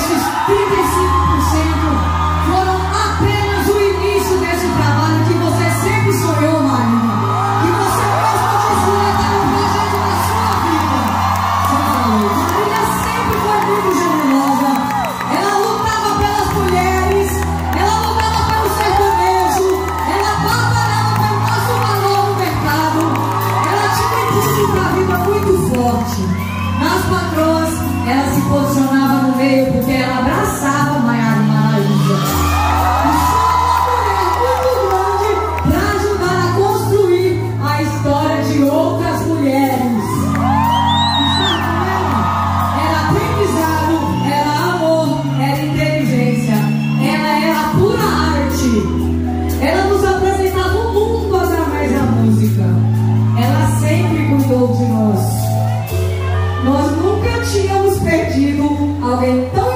esses 35 aumento.